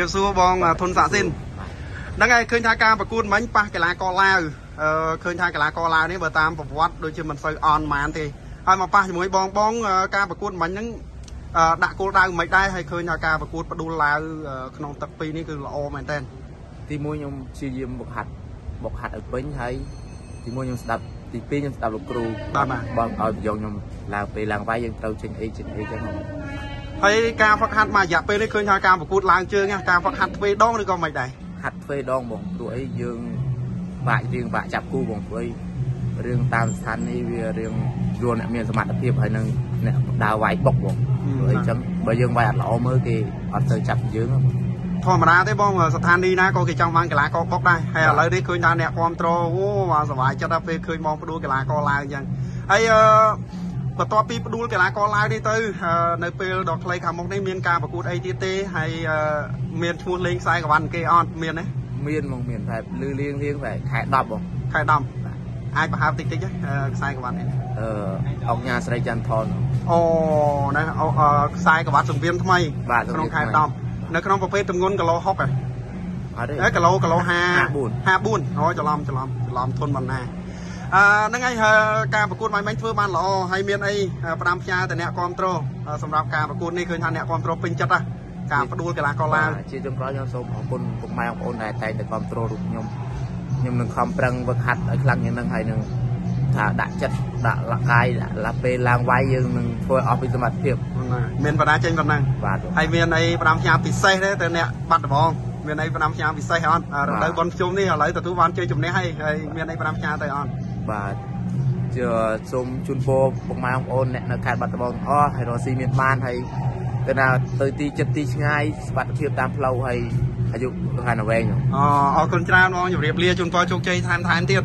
ជម្រាបសួរបងធុនសាក់ស៊ីនហ្នឹងហើយឃើញថាការប្រកួតមិញប៉ះកីឡាករឡាវអឺឃើញថាកីឡាករឡាវនេះបើតាមប្រវត្តិដូចជាមិនសូវអន់ម៉ានទេហើយមកប៉ះជាមួយបងបងការប្រកួតមិញហ្នឹងដាក់គោលដៅមិនដែរហើយឃើញថាការប្រកួតបដួលឡាវក្នុងទឹកពីរនេះគឺល្អមែនតើទីមួយខ្ញុំព្យាយាមបុកហាត់បុកហាត់ឲ្យពេញហើយទីមួយខ្ញុំស្ដាប់ទីពីរខ្ញុំស្ដាប់លោកគ្រូបាទបាទបងឲ្យប្រយោគខ្ញុំឡើងពេលឡើងវាយយើងត្រូវចេញអីចេញអីចឹងហើ យការហ្វឹកហាត់មួយរយៈពេលនេះឃើញថាការប្រកួតឡើងជើងការហ្វឹកហាត់ទ្វេដងឬក៏មិនដែរហាត់ទ្វេដងបងព្រោះអីយើងបាក់រឿងបាក់ចាប់គូបងព្រោះអីរឿងតាមស្ថានីយ៍វារឿងយល់អ្នកមានសមត្ថភាពហើយនឹងអ្នកដើរវាយបុកបងព្រោះអីចឹងបើយើងវាយអត់ល្អមើលគេអត់ទៅចាប់យើងធម្មតាទេបងស្ថានីយ៍ណាក៏គេចង់បានកីឡាករបុកដែរហើយឥឡូវនេះឃើញថាអ្នកគ្រប់ត្រូលអូបាទសុបាយចិត្តដល់ពេលឃើញបងផ្ដួលកីឡាករឡើងអញ្ចឹងហើយអឺ បន្ទាប់ពីផ្ដួលកីឡាករឡាវនេះទៅ នៅពេលដ៏ខ្លីខាងមុខនេះមានការប្រកួតអីទៀតទេហើយមានឈ្មោះលេងខ្សែក្រវ៉ាន់គេអត់មានទេមានហ្មងមានតែលឺលៀងលៀងតែខែ10បងខែ10អាចប្រហើបតិចតិចខ្សែក្រវ៉ាន់នេះអឺអុកញ៉ាស្រីច័ន្ទថនអូណាខ្សែក្រវ៉ាត់សង្វៀមថ្មីក្នុងខែ10នៅក្នុងប្រភេទទម្ងន់គីឡូ60ហ៎អត់ទេគីឡូគីឡូ54 54អូច្រឡំច្រឡំច្រឡំធន់ប៉ុណ្ណា អឺហ្នឹងហើយការប្រកួតម៉ៃមិញធ្វើបានល្អហើយមានអីផ្ដាំផ្ញើទៅអ្នកគ្រប់គ្រងសម្រាប់ការប្រកួតនេះឃើញថាអ្នកគ្រប់គ្រងពេញចិត្តណាការផ្ដួលកីឡាករឡើងជាចុងក្រោយខ្ញុំសូមអរគុណពុកម៉ែបងប្អូនដែលតែងតែគ្រប់គ្រងរូបខ្ញុំខ្ញុំនឹងខំប្រឹងវឹកហាត់ឲ្យខ្លាំងជាងនឹងហើយនឹងថាដាក់ចិត្តដាក់លកាយដាក់ពេលឡើងវាយយើងនឹងធ្វើអស់ពីសមត្ថភាពមានបណ្ដាចេញប៉ុណ្ណឹងបាទហើយមានអីផ្ដាំផ្ញើពិសេសទេទៅអ្នកបាត់ដំបងមានអីផ្ដាំផ្ញើពិសេសអត់រដូវបុណ្យភ្ជុំនេះឥឡូវទទួលបានជ័យជំនះហើយហើយមានអីផ្ដាំផ្ញើទៅអត់ បាទជាសូមជូនពរពុកម៉ែបងប្អូនអ្នកនៅខេត្តបាត់ដំបងអស់ហើយរស់ស៊ីមានបានហើយទៅណាទៅទីចិត្តទីឆ្ងាយសុខភាពតាមផ្លូវហើយអាយុខាងវែងអូអរគុណច្រើនបងជម្រាបលាជូនពរជោគជ័យថែមថែមទៀត